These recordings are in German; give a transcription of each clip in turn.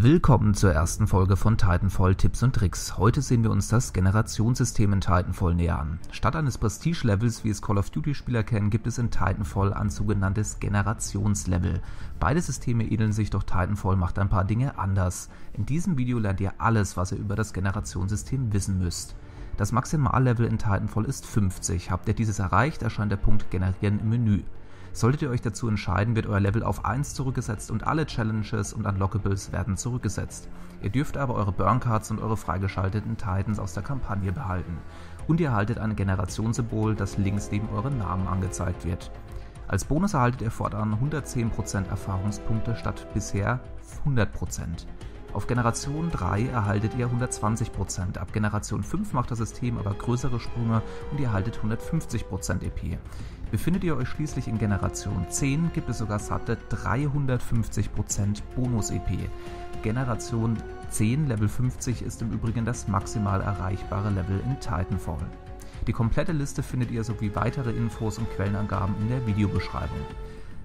Willkommen zur ersten Folge von Titanfall Tipps und Tricks. Heute sehen wir uns das Generationssystem in Titanfall näher an. Statt eines Prestige-Levels, wie es Call of Duty-Spieler kennen, gibt es in Titanfall ein sogenanntes Generationslevel. Beide Systeme ähneln sich, doch Titanfall macht ein paar Dinge anders. In diesem Video lernt ihr alles, was ihr über das Generationssystem wissen müsst. Das Maximallevel in Titanfall ist 50. Habt ihr dieses erreicht, erscheint der Punkt Generieren im Menü. Solltet ihr euch dazu entscheiden, wird euer Level auf 1 zurückgesetzt und alle Challenges und Unlockables werden zurückgesetzt. Ihr dürft aber eure Burncards und eure freigeschalteten Titans aus der Kampagne behalten. Und ihr erhaltet ein Generationssymbol, das links neben euren Namen angezeigt wird. Als Bonus erhaltet ihr fortan 110% Erfahrungspunkte statt bisher 100%. Auf Generation 3 erhaltet ihr 120%, ab Generation 5 macht das System aber größere Sprünge und ihr erhaltet 150% EP. Befindet ihr euch schließlich in Generation 10, gibt es sogar satte 350% Bonus-EP. Generation 10 Level 50 ist im Übrigen das maximal erreichbare Level in Titanfall. Die komplette Liste findet ihr sowie weitere Infos und Quellenangaben in der Videobeschreibung.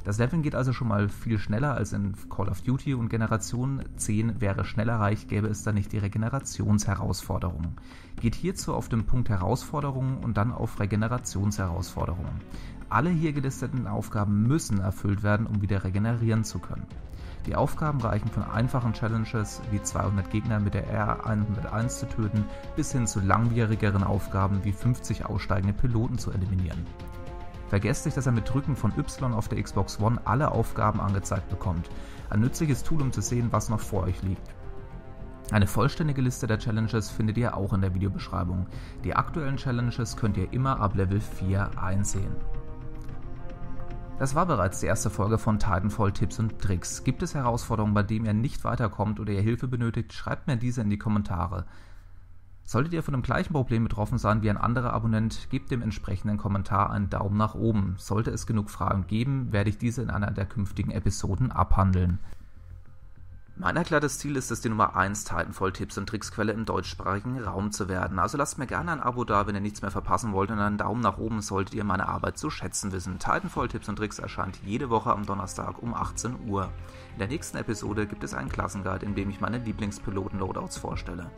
Das Leveln geht also schon mal viel schneller als in Call of Duty und Generation 10 wäre schnell erreicht, gäbe es da nicht die Regenerationsherausforderungen. Geht hierzu auf den Punkt Herausforderungen und dann auf Regenerationsherausforderungen. Alle hier gelisteten Aufgaben müssen erfüllt werden, um wieder regenerieren zu können. Die Aufgaben reichen von einfachen Challenges wie 200 Gegner mit der R101 zu töten bis hin zu langwierigeren Aufgaben wie 50 aussteigende Piloten zu eliminieren. Vergesst nicht, dass er mit Drücken von Y auf der Xbox One alle Aufgaben angezeigt bekommt. Ein nützliches Tool, um zu sehen, was noch vor euch liegt. Eine vollständige Liste der Challenges findet ihr auch in der Videobeschreibung. Die aktuellen Challenges könnt ihr immer ab Level 4 einsehen. Das war bereits die erste Folge von Titanfall Tipps und Tricks. Gibt es Herausforderungen, bei denen ihr nicht weiterkommt oder ihr Hilfe benötigt, schreibt mir diese in die Kommentare. Solltet ihr von dem gleichen Problem betroffen sein wie ein anderer Abonnent, gebt dem entsprechenden Kommentar einen Daumen nach oben. Sollte es genug Fragen geben, werde ich diese in einer der künftigen Episoden abhandeln. Mein erklärtes Ziel ist es, die Nummer 1 Titanfall-Tipps und Tricksquelle im deutschsprachigen Raum zu werden. Also lasst mir gerne ein Abo da, wenn ihr nichts mehr verpassen wollt und einen Daumen nach oben solltet ihr meine Arbeit zu schätzen wissen. Titanfall-Tipps und Tricks erscheint jede Woche am Donnerstag um 18 Uhr. In der nächsten Episode gibt es einen Klassenguide, in dem ich meine Lieblingspiloten-Loadouts vorstelle.